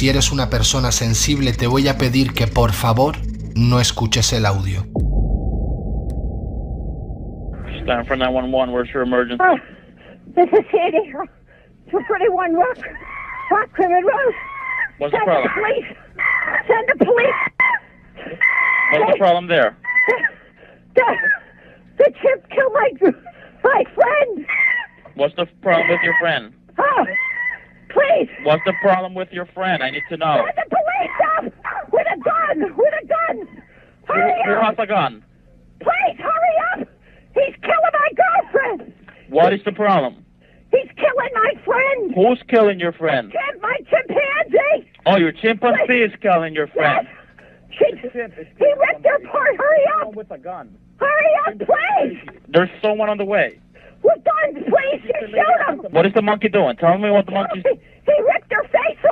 Si eres una persona sensible, te voy a pedir que por favor no escuches el audio. Stand for 911. Where's your emergency? Oh, this is Sandy. 231 Rock, Rock Crimin Road. What's the Send problem? the police. Send the police. What's the problem there? The, the chip killed my, my friend. What's the problem with your friend? Oh. What's the problem with your friend? I need to know. Send the police up with a gun. With a gun. Hurry who up. has a gun? Please hurry up. He's killing my girlfriend. What is the problem? He's killing my friend. Who's killing your friend? Chimp, my chimpanzee. Oh, your chimpanzee is killing your Yes. friend. She, he ripped her apart. Hurry up. With a gun. Hurry up, please. There's someone on the way. With guns, please. Shoot him. What is the monkey doing? Tell me what the monkey's he ripped her face off.